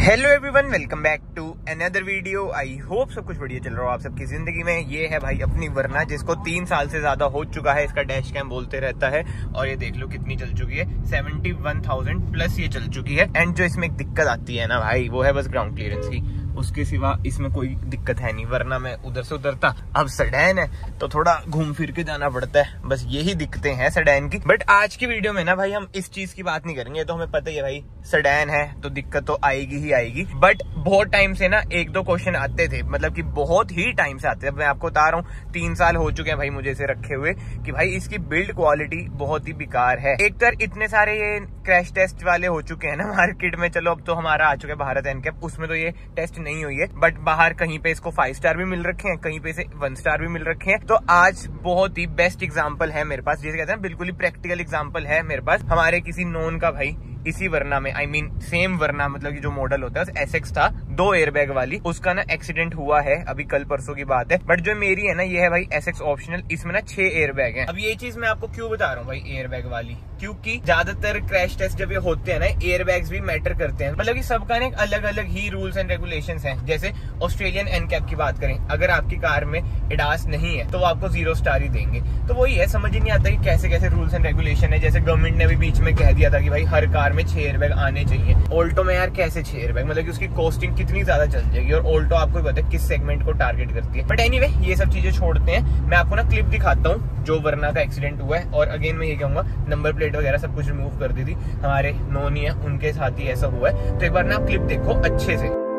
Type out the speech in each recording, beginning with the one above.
Hello everyone welcome back to another video I hope सब कुछ बढ़िया चल रहा हो आप सबकी ज़िंदगी में। ये है भाई अपनी वरना, जिसको तीन साल से ज़्यादा हो चुका है, इसका डैश कैम बोलते रहता है। और ये देख लो कितनी चल चुकी है। सेवेंटी वन थाउज़ेंड प्लस ये चल चुकी है। एंड जो इसमें एक दिक्कत आती है ना भाई, वो है बस ग्राउंड क्लियरेंस की। उसके सिवा इसमें कोई दिक्कत है नहीं, वरना मैं उधर से उधरता अब सडैन है तो थोड़ा घूम फिर के जाना पड़ता है। बस यही दिक्कतें हैं सडैन की। बट आज की वीडियो में ना भाई, हम इस चीज़ की बात नहीं करेंगे तो हमें पता ही है भाई सडैन है तो दिक्कत तो आएगी ही आएगी। बट बहुत टाइम से ना एक दो क्वेश्चन आते थे। मतलब कि बहुत ही टाइम से आते थे। मैं आपको बता रहा हूँ, तीन साल हो चुके हैं भाई मुझे इसे रखे हुए कि भाई इसकी बिल्ड क्वालिटी बहुत ही बेकार है। एक तर इतने सारे ये क्रैश टेस्ट वाले हो चुके हैं ना मार्केट में। चलो, अब तो हमारा आ चुका है भारत एनकेप उसमें तो ये टेस्ट नहीं हुई है। बट बाहर कहीं पे इसको फाइव स्टार भी मिल रखे हैं, कहीं पे इसे वन स्टार भी मिल रखे हैं। तो आज बहुत ही बेस्ट एग्ज़ाम्पल है मेरे पास। जैसे कहते हैं बिल्कुल ही प्रैक्टिकल एग्ज़ाम्पल है मेरे पास। हमारे किसी नोन का भाई इसी वरना में आई मीन सेम वरना मतलब कि जो मॉडल होता है एस एक्स था, दो एयरबैग वाली, उसका ना एक्सीडेंट हुआ है, अभी कल परसों की बात है बट जो मेरी है ना, ये है भाई एस एक्स ऑप्शनल इसमें ना छह एयरबैग है। अब ये चीज़ मैं आपको क्यों बता रहा हूँ भाई एयरबैग वाली? क्योंकि ज़्यादातर क्रैश टेस्ट जब ये होते हैं ना एयरबैग्स भी मैटर करते हैं। मतलब कि सबका ना अलग अलग ही रूल्स एंड रेगुलेशन है। जैसे ऑस्ट्रेलियन एनकैप की बात करें, अगर आपकी कार में एडास नहीं है तो वो आपको ज़ीरो स्टार ही देंगे। तो वही है, समझ ही नहीं आता कि कैसे कैसे रूल्स एंड रेगुलेशन है। जैसे गवर्नमेंट ने भी बीच में कह दिया था कि भाई हर कार में छह एयरबैग आने चाहिए। ओल्टो में यार कैसे छह एयरबैग मतलब कि उसकी कॉस्टिंग कितनी ज़्यादा चल जाएगी और ओल्टो आपको पता है किस सेगमेंट को टारगेट करती है। बट एनी ये सब चीज़ें छोड़ते हैं। मैं आपको ना क्लिप दिखाता हूँ, जो वरना का एक्सीडेंट हुआ है। और अगेन मैं ये कहूँगा नंबर प्लेट वगैरह सब कुछ रिमूव कर दी थी। हमारे नोनी है, उनके साथ ही ऐसा हुआ है। तो एक बार ना आप क्लिप देखो अच्छे से।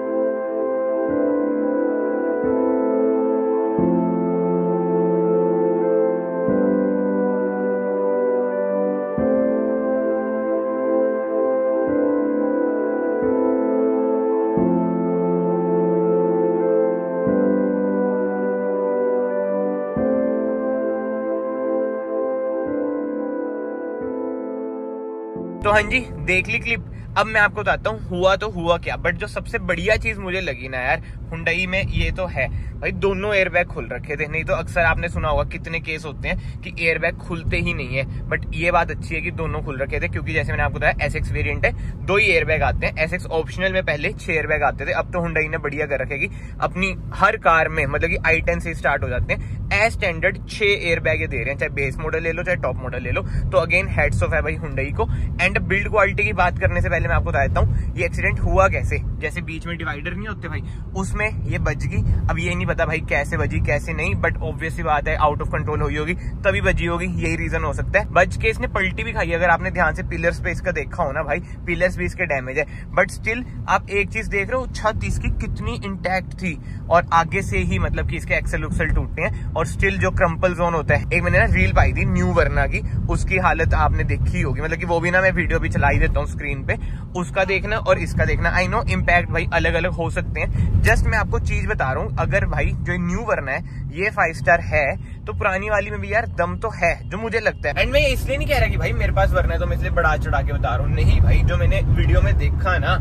तो हाँ जी, देख ली क्लिप अब मैं आपको बताता हूँ, हुआ तो हुआ क्या बट जो सबसे बढ़िया चीज़ मुझे लगी ना यार हुंडई में ये तो है। भाई, दोनों एयरबैग खुल रखे थे, नहीं तो अक्सर आपने सुना होगा कितने केस होते हैं कि एयरबैग खुलते ही नहीं है बट ये बात अच्छी है कि दोनों खुल रखे थे, क्योंकि जैसे मैंने आपको बताया एस एक्स वेरियंट है, दो ही एयरबैग आते हैं। एस एक्स ऑप्शनल में पहले छह एयरबैग आते थे, अब तो हुंडई ने बढ़िया कर रखेगी अपनी हर कार में मतलब की आई टेन से स्टार्ट हो जाते हैं। एज स्टैंडर्ड छह एयरबैग दे रहे हैं, चाहे बेस मॉडल ले लो, चाहे टॉप मॉडल ले लो। तो अगेन हेड्स ऑफ़ है भाई हुंडई को। एंड बिल्ड क्वालिटी की बात करने से पहले मैं आपको बता देता हूँ, ये एक्सीडेंट हुआ कैसे? जैसे बीच में डिवाइडर नहीं होते भाई, उसमें ये बच गई। अब ये नहीं पता भाई कैसे बजी, कैसे नहीं बट ऑब्वियसली बात है आउट ऑफ़ कंट्रोल हुई होगी, तभी बजी होगी, यही रीजन हो सकता है। बच के इसने पलटी भी खाई अगर आपने ध्यान से पिलर्स पे इसका देखा हो ना भाई पिलर्स भी इसके डैमेज है। बट स्टिल आप एक चीज़ देख रहे हो छत इसकी कितनी इंटैक्ट थी। और आगे से ही मतलब कि इसके एक्सल उक्सल टूटते हैं, और स्टिल जो क्रम्पल जोन होता है, एक मैंने ना रील पाई थी न्यू वर्ना की, उसकी हालत आपने देखी होगी। मतलब कि वो भी ना मैं वीडियो भी चलाई देता हूँ स्क्रीन पे। उसका देखना और इसका देखना। आई नो इम्पैक्ट भाई अलग अलग हो सकते हैं। जस्ट मैं आपको चीज़ बता रहा हूँ, अगर भाई जो न्यू वर्ना है, ये फाइव स्टार है तो पुरानी वाली में भी यार दम तो है, जो मुझे लगता है। एंड मैं इसलिए नहीं कह रहा कि भाई मेरे पास वरना है तो मैं इसलिए बढ़ा चढ़ा के बता रहा हूँ। नहीं भाई, जो मैंने वीडियो में देखा ना,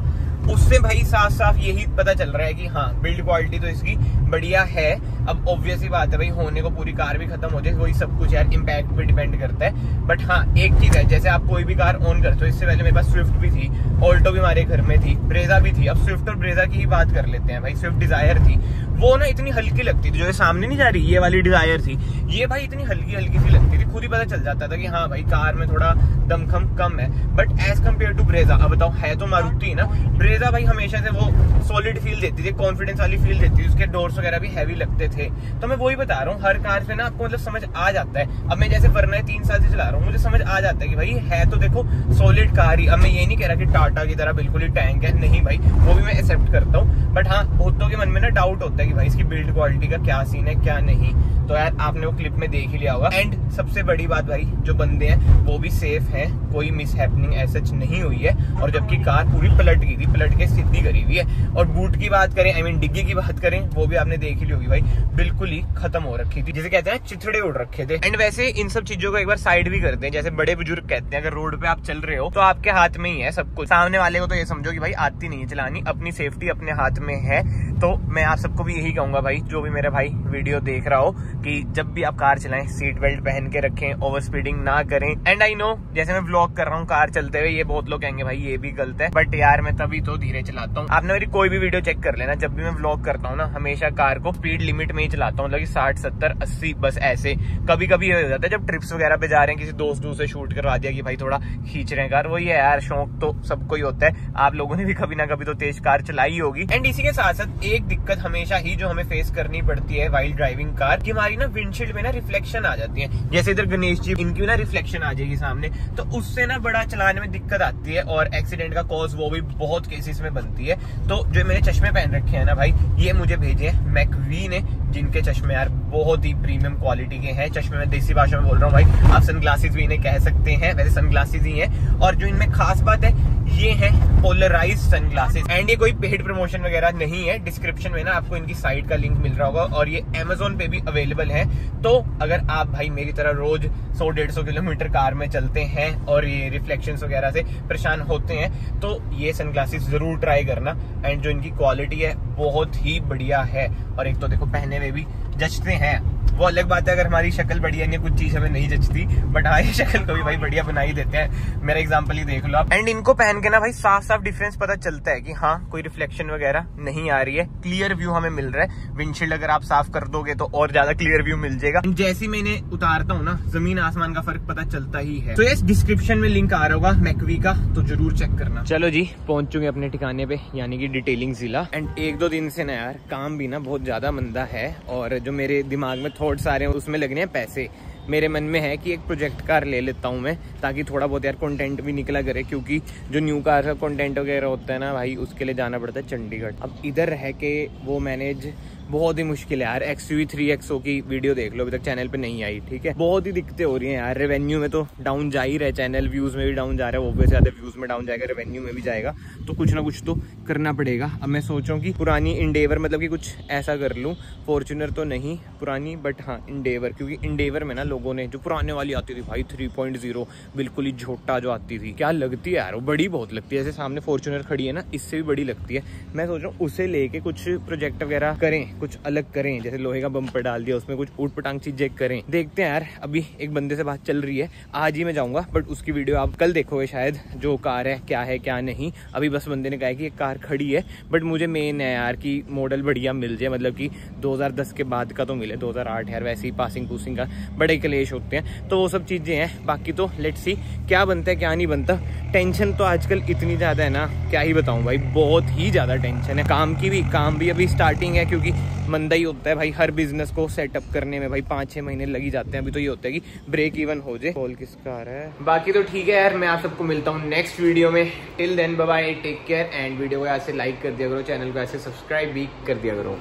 उससे भाई साफ़ साफ़ यही पता चल रहा है कि हाँ बिल्ड क्वालिटी तो इसकी बढ़िया है। अब ऑब्वियसली बात है भाई, होने को पूरी कार भी खत्म हो जाए, वही सब कुछ यार इम्पैक्ट पे डिपेंड करता है। बट हाँ एक चीज़ है, जैसे आप कोई भी कार ऑन करते हो, इससे पहले मेरे पास स्विफ्ट भी थी ऑल्टो भी हमारे घर में थी ब्रेजा भी थी। अब स्विफ्ट और ब्रेजा की ही बात कर लेते हैं भाई स्विफ्ट डिज़ायर थी। वो ना इतनी हल्की लगती थी, जो सामने नहीं जा रही, ये वाली डिज़ायर थी, ये भाई इतनी हल्की हल्की सी लगती थी, खुद ही पता चल जाता था कि हाँ भाई, कार में थोड़ा दमखम कम है। But as compare to Brezza अब बताओ, है तो मारुति ना? ब्रेजा भाई हमेशा से वो सॉलिड फील देती थी कॉन्फिडेंस वाली फील देती थी, उसके डोर्स वगैरह भी हैवी लगते थे। तो मैं वही बता रहा हूँ, हर कार से ना आपको मतलब समझ आ जाता है। अब मैं जैसे वरना तीन साल से चला रहा हूँ, मुझे समझ आ जाता है कि भाई है तो देखो सॉलिड कार ही। अब मैं ये नहीं कह रहा कि टाटा की तरह बिल्कुल ही टैंक है। नहीं भाई, वो भी मैं एक्सेप्ट करता हूँ। बट हाँ बहुतों के मन में ना डाउट होता है कि भाई इसकी बिल्ड क्वालिटी का क्या सीन है, क्या नहीं। तो यार आपने वो क्लिप में देख ही लिया होगा। एंड सबसे बड़ी बात भाई, जो बंदे हैं, वो भी सेफ़ हैं। कोई मिस हैपनिंग ऐसा नहीं हुई है। और जबकि कार पूरी पलट गई थी, पलट के सीधी करी हुई है। और बूट की बात करें आई मीन डिग्गी की बात करें, वो भी आपने आपने देख ली होगी भाई, बिल्कुल ही खत्म हो रखी थी। जिसे कहते हैं चिथड़े उड़ रखे थे। एंड वैसे इन सब चीज़ों को एक बार साइड भी करते हैं, जैसे बड़े बुज़ुर्ग कहते हैं, अगर रोड पे आप चल रहे हो तो आपके हाथ में ही है सब कुछ। सामने वाले को तो ये समझो कि भाई आती नहीं है चलानी, अपनी सेफ्टी अपने हाथ में है। तो मैं आप सबको भी यही कहूँगा भाई, जो भी मेरा भाई वीडियो देख रहा हो, कि जब भी आप कार चलाएँ सीट बेल्ट पहन के रखें ओवर स्पीडिंग ना करें। एंड आई नो जैसे मैं ब्लॉग कर रहा हूँ, कार चलते हुए, ये बहुत लोग कहेंगे, भाई, ये भी गलत है। बट यार, मैं तभी तो धीरे चलाता हूँ। आपने मेरी कोई भी वीडियो चेक कर लेना, जब भी मैं ब्लॉग करता हूँ ना, हमेशा कार को स्पीड लिमिट में ही चलाता हूँ मतलब साठ, सत्तर, अस्सी, बस ऐसे। कभी कभी ये हो जाता है जब ट्रिप्स वगैरह पे जा रहे हैं, किसी दोस्त से शूट करवा दिया कि भाई थोड़ा खींच रहे हैं कार, वही है यार, शौक तो सबको ही होता है। आप लोगों ने भी कभी ना कभी तो तेज कार चलाई होगी। एंड इसी के साथ साथ एक दिक्कत हमेशा ही जो हमें फेस करनी पड़ती है वाइल्ड ड्राइविंग कार की हमारी ना विंडशील्ड में ना रिफ्लेक्शन आ जाती है। जैसे इधर गणेश जी, इनकी ना रिफ्लेक्शन आ जाएगी सामने तो उससे ना बड़ा चलाने में दिक्कत आती है और एक्सीडेंट का कॉज वो भी बहुत केसेस में बनती है। तो जो मैंने चश्मे पहन रखे हैं ना भाई, ये मुझे भेजे मैकवी ने जिनके चश्मे यार बहुत ही प्रीमियम क्वालिटी के हैं। चश्मे में देसी भाषा में बोल रहा हूँ भाई, आप सनग्लासेस भी इन्हें कह सकते हैं, वैसे सनग्लासेस ही हैं। और जो इनमें खास बात है, ये है पोलराइज सन सनग्लासेस एंड ये कोई पेड प्रमोशन वगैरह नहीं है डिस्क्रिप्शन में ना आपको इनकी साइट का लिंक मिल रहा होगा, और ये अमेजोन पे भी अवेलेबल है। तो अगर आप भाई मेरी तरह रोज 100-150 किलोमीटर कार में चलते हैं, और ये रिफ्लेक्शन वगैरह से परेशान होते हैं तो ये सनग्लासेस ज़रूर ट्राई करना। एंड जो इनकी क्वालिटी है बहुत ही बढ़िया है। और एक तो देखो, पहने में भी जचते हैं। वो अलग बात है, अगर हमारी शक्ल बढ़िया नहीं कुछ चीज़ हमें नहीं जचती बट हाँ ये शक्ल को भी भाई बढ़िया बना ही देते हैं। मेरा एग्ज़ाम्पल ही देख लो आप। एंड इनको पहन के ना भाई साफ़ साफ़ डिफरेंस पता चलता है कि हाँ कोई रिफ्लेक्शन वगैरह नहीं आ रही है। क्लियर व्यू हमें मिल रहा है। विंडशील्ड अगर आप साफ़ कर दोगे तो और ज़्यादा क्लियर व्यू मिल जाएगा। जैसे मैं इन्हें उतारता हूँ ना, ज़मीन आसमान का फ़र्क पता चलता ही है। तो इस डिस्क्रिप्शन में लिंक आ रहा होगा मैकवी का तो ज़रूर चेक करना। चलो जी, पहुँच चुके अपने ठिकाने पे, यानी कि डिटेलिंग जिला। एंड एक दो दिन से ना यार, काम भी ना बहुत ज़्यादा मंदा है और जो मेरे दिमाग में थॉट्स आ रहे हैं, उसमें लगने हैं पैसे। मेरे मन में है कि एक प्रोजेक्ट कार ले लेता हूँ मैं, ताकि थोड़ा बहुत यार कंटेंट भी निकला करे, क्योंकि जो न्यू कार का कंटेंट वगैरह होता है ना भाई, उसके लिए जाना पड़ता है चंडीगढ़। अब इधर रह के वो मैनेज बहुत ही मुश्किल है यार एक्स यू थ्री एक्सो की वीडियो देख लो, अभी तक चैनल पे नहीं आई, ठीक है? बहुत ही दिक्कतें हो रही हैं यार रेवेन्यू में तो डाउन जा ही रहे चैनल व्यूज़ में भी डाउन जा रहा है वो ज़्यादा व्यूज़ में डाउन जाएगा रेवेन्यू में भी जाएगा तो कुछ ना कुछ तो करना पड़ेगा। अब मैं सोच रहा हूँ कि पुरानी इंडेवर मतलब कि कुछ ऐसा कर लूँ फॉर्चुनर तो नहीं, पुरानी बट हाँ इंडेवर क्योंकि इंडेवर में ना लोगों ने, जो पुराने वाली आती थी भाई थ्री पॉइंट ज़ीरो बिल्कुल ही झोटा जो आती थी, क्या लगती है यार, वो बड़ी बहुत लगती है, जैसे सामने फॉर्चुनर खड़ी है ना, इससे भी बड़ी लगती है। मैं सोच रहा हूँ उसे लेके कुछ प्रोजेक्ट वगैरह करें कुछ अलग करें, जैसे लोहे का बम्पर डाल दिया, उसमें कुछ ऊट पटांग चीज़ें करें। देखते हैं यार, अभी एक बंदे से बात चल रही है, आज ही मैं जाऊँगा बट उसकी वीडियो आप कल देखोगे शायद, जो कार है, क्या है, क्या नहीं। अभी बस बंदे ने कहा कि एक कार खड़ी है बट मुझे मेन है यार कि मॉडल बढ़िया मिल जाए मतलब कि 2010 के बाद का तो मिले 2008 यार, वैसे ही पासिंग पूसिंग का बड़े कलेश होते हैं। तो वो सब चीज़ें हैं, बाकी तो लेट सी क्या बनता है, क्या नहीं बनता। टेंशन तो आजकल इतनी ज़्यादा है ना, क्या ही बताऊँ भाई, बहुत ही ज़्यादा टेंशन है। काम की भी, काम भी अभी स्टार्टिंग है, क्योंकि मंदा ही होता है भाई, हर बिज़नेस को सेटअप करने में भाई पाँच छह महीने लगी जाते हैं। अभी तो ये होता है कि ब्रेक इवन हो जाए। कॉल किसका आ रहा है? बाकी तो ठीक है यार, मैं आप सबको मिलता हूँ नेक्स्ट वीडियो में। Till then bye take care and video को ऐसे लाइक कर दिया करो चैनल को ऐसे सब्सक्राइब भी कर दिया करो।